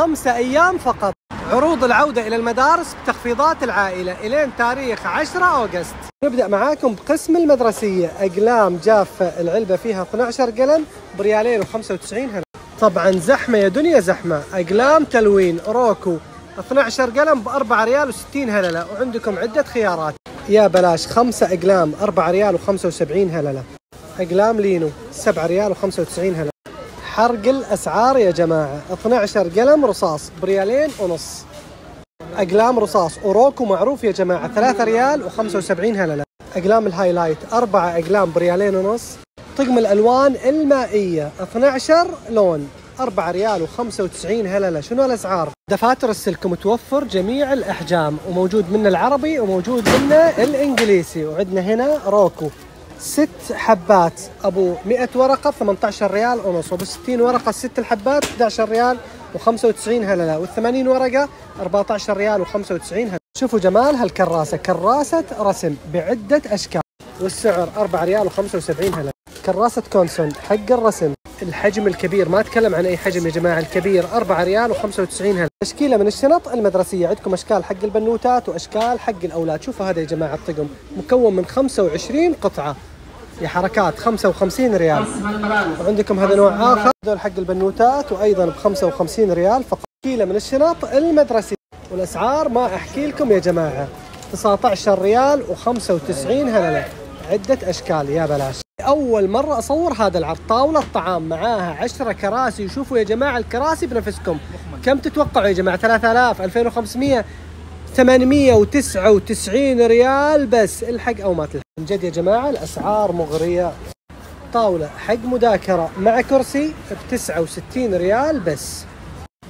خمسة أيام فقط. عروض العودة إلى المدارس بتخفيضات العائلة إلين تاريخ 10 August. نبدأ معاكم بقسم المدرسية. أقلام جافة العلبة فيها 12 قلم بريالين و95 هلا طبعا زحمة يا دنيا زحمة. أقلام تلوين روكو 12 قلم ب 4 ريال و60 هللة. وعندكم عدة خيارات. يا بلاش خمسة أقلام 4 ريال و75 هللة. أقلام لينو 7 ريال و95 هللة. حرق الأسعار يا جماعة. 12 قلم رصاص بريالين ونص. أقلام رصاص روكو معروف يا جماعة 3 ريال و75 هللة. أقلام ال highlight 4 أقلام بريالين ونص. طقم الألوان المائية 12 لون 4 ريال و95 هللة. شنو الأسعار؟ دفاتر السلك متوفر جميع الأحجام. وموجود منه العربي وموجود منه الإنجليزي. وعندنا هنا روكو. ست حبات. أبو 100 ورقة 18 ريال ونص وابو 60 ورقة ست الحبات 11 ريال و95 هلله وال 80 ورقة 14 ريال و95 هلله شوفوا جمال هالكراسة. كراسة رسم بعدة أشكال. والسعر 4 ريال و75 هلله كراسة كونسون حق الرسم. الحجم الكبير ما أتكلم عن أي حجم يا جماعة الكبير 4 ريال و95 هلله تشكيلة من الشنط المدرسية. عندكم أشكال حق البنوتات وأشكال حق الأولاد. شوفوا هذا يا جماعة الطقم. مكون من 25 قطعة. يا حركات 55 ريال. وعندكم هذا نوع آخر. هذول حق البنوتات وأيضا ب 55 ريال فقط. كيلة من الشنط المدرسي والأسعار ما أحكي لكم يا جماعة. 19 ريال و95 هللة. عدة أشكال يا بلاش. أول مرة أصور هذا العرض. طاولة طعام معاها 10 كراسي. وشوفوا يا جماعة الكراسي بنفسكم. كم تتوقعوا يا جماعة؟ 3000 2500 899 ريال بس. الحق أو ما تلحق. من جد يا جماعة الأسعار مغرية. طاولة حق مذاكرة مع كرسي ب 69 ريال بس.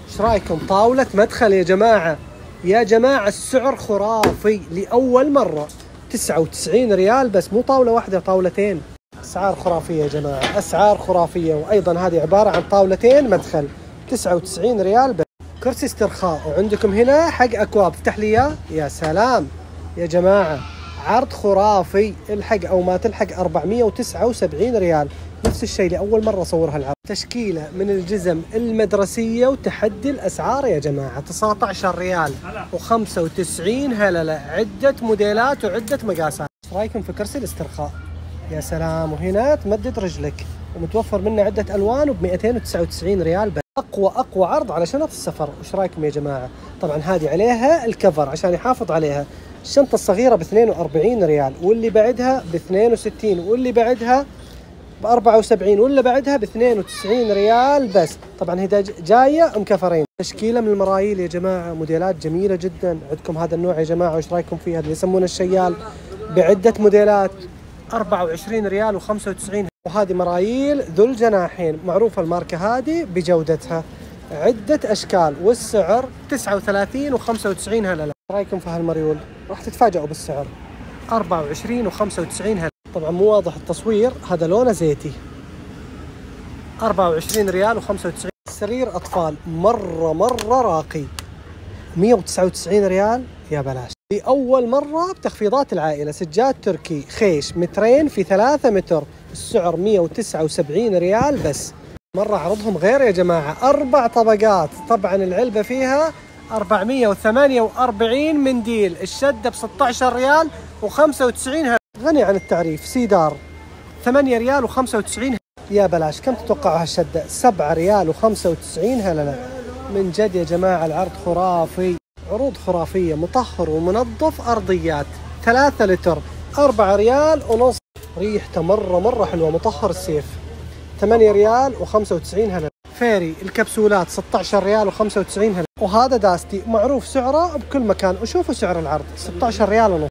إيش رأيكم؟ طاولة مدخل يا جماعة. يا جماعة السعر خرافي لأول مرة. 99 ريال بس مو طاولة واحدة طاولتين. أسعار خرافية يا جماعة أسعار خرافية. وأيضا هذه عبارة عن طاولتين مدخل 99 ريال بس. كرسي استرخاء وعندكم هنا حق أكواب افتح لي يا سلام يا جماعة. عرض خرافي الحق أو ما تلحق 479 ريال. نفس الشيء لأول مرة اصور هالعرض تشكيلة من الجزم المدرسية وتحدي الأسعار يا جماعة. 19 ريال و95 هللة. عدة موديلات وعدة مقاسات. إيش رأيكم في كرسي الاسترخاء؟ يا سلام وهنا تمدد رجلك. ومتوفر منه عدة ألوان وب 299 ريال. بس أقوى أقوى عرض على شنط السفر. وش رأيكم يا جماعة؟ طبعا هذه عليها الكفر عشان يحافظ عليها. الشنطة الصغيرة ب 42 ريال واللي بعدها ب 62 واللي بعدها ب 74 واللي بعدها ب 92 ريال بس. طبعا هي جاية مكفرين. تشكيلة من المرايل يا جماعة موديلات جميلة جدا. عندكم هذا النوع يا جماعة وش رأيكم فيها؟ اللي يسمونه الشيال بعدة موديلات 24 ريال و95 وهذه مرايل ذو الجناحين معروفة الماركة هذه بجودتها. عدة أشكال والسعر 39 و95 هللة. رأيكم في هالمريول؟ راح تتفاجئوا بالسعر. 24 و95 هللة طبعا مو واضح التصوير هذا لونه زيتي. 24 ريال و95 سرير أطفال مرة مرة راقي. 199 ريال؟ يا بلاش. لأول مرة بتخفيضات العائلة سجاد تركي خيش مترين في ثلاثة متر. السعر 179 ريال بس. مرة عرضهم غير يا جماعة. أربع طبقات. طبعا العلبة فيها 448 منديل الشدة ب 16 ريال و95 غني عن التعريف. سيدار 8 ريال و95 يا بلاش كم تتوقعوا هالشدة 7 ريال و95 هللة. من جد يا جماعة العرض خرافي. عروض خرافية مطهر ومنظف أرضيات. 3 لتر 4 ريال ونص. ريحته مرة مرة حلوة مطهر السيف. 8 ريال و95 هلل فيري الكبسولات 16 ريال و95 هلل وهذا داستي معروف سعره بكل مكان. وشوفوا سعر العرض 16 ريال ونص.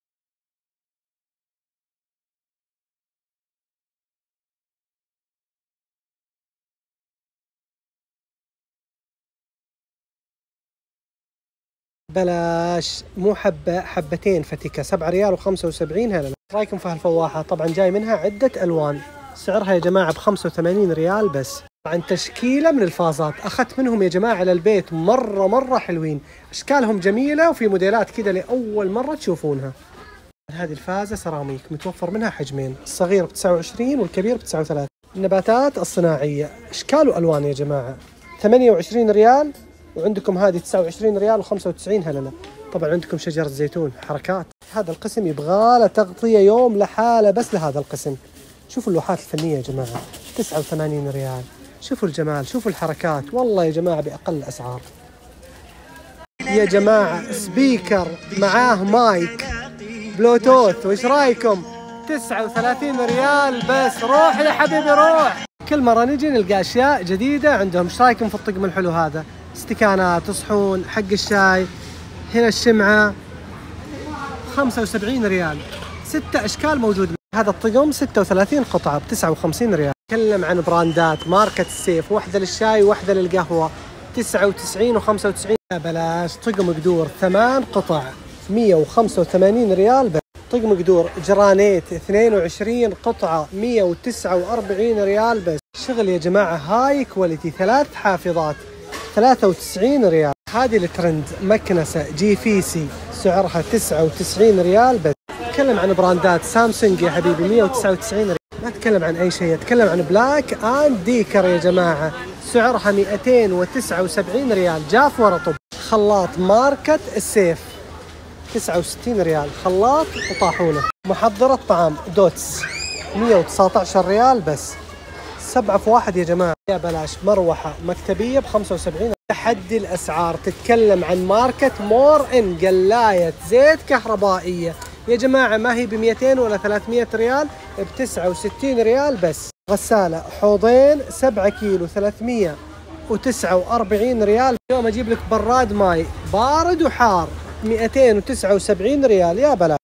بلاش مو حبة حبتين فتكة 7 ريال و75 هللة رأيكم في هالفواحة؟ طبعا جاي منها عدة ألوان. سعرها يا جماعة ب 85 ريال بس. طبعا تشكيلة من الفازات. أخذت منهم يا جماعة على البيت مرة مرة حلوين. أشكالهم جميلة وفي موديلات كذا لأول مرة تشوفونها. هذه الفازة سيراميك متوفر منها حجمين الصغير ب 29 والكبير ب 39 النباتات الصناعية أشكال وألوان يا جماعة. 28 ريال وعندكم هذه 29 ريال و95 هللة. طبعا عندكم شجرة زيتون حركات. هذا القسم يبغى له تغطية يوم لحالة بس لهذا القسم. شوفوا اللوحات الفنية يا جماعة 89 ريال. شوفوا الجمال شوفوا الحركات. والله يا جماعة بأقل الأسعار. يا جماعة speaker معاه مايك بلوتوث وش رأيكم؟ 39 ريال بس. روح يا حبيبي روح. كل مرة نجي نلقى أشياء جديدة عندهم. إيش رأيكم في الطقم الحلو هذا؟ استكانات صحون حق الشاي هنا الشمعة. 75 ريال. ستة أشكال موجود. هذا الطقم 36 قطعة ب 59 ريال. نتكلم عن براندات ماركة السيف واحدة للشاي وواحدة للقهوة. 99 و95 بلاش طقم قدور ثمان قطع 185 ريال بس. طقم قدور جرانيت 22 قطعة 149 ريال بس. شغل يا جماعة high quality ثلاث حافظات 93 ريال. هذه الترند مكنسة جي في سي سعرها 99 ريال بس. اتكلم عن براندات سامسونج يا حبيبي 199 ريال. ما اتكلم عن أي شيء أتكلم عن بلاك اند ديكر يا جماعة. سعرها 279 ريال. جاف ورطب خلاط ماركة السيف. 69 ريال. خلاط وطاحونة. محضرة طعام دوتس. 119 ريال بس. سبعة في واحد يا جماعة. يا بلاش. مروحة مكتبية ب 75 تحدي الأسعار. تتكلم عن ماركة مور إن. قلاية زيت كهربائية. يا جماعة ما هي ب 200 ولا 300 ريال؟ ب 69 ريال بس. غسالة حوضين 7 كيلو 349 ريال. اليوم أجيب لك براد ماي بارد وحار 279 ريال. يا بلاش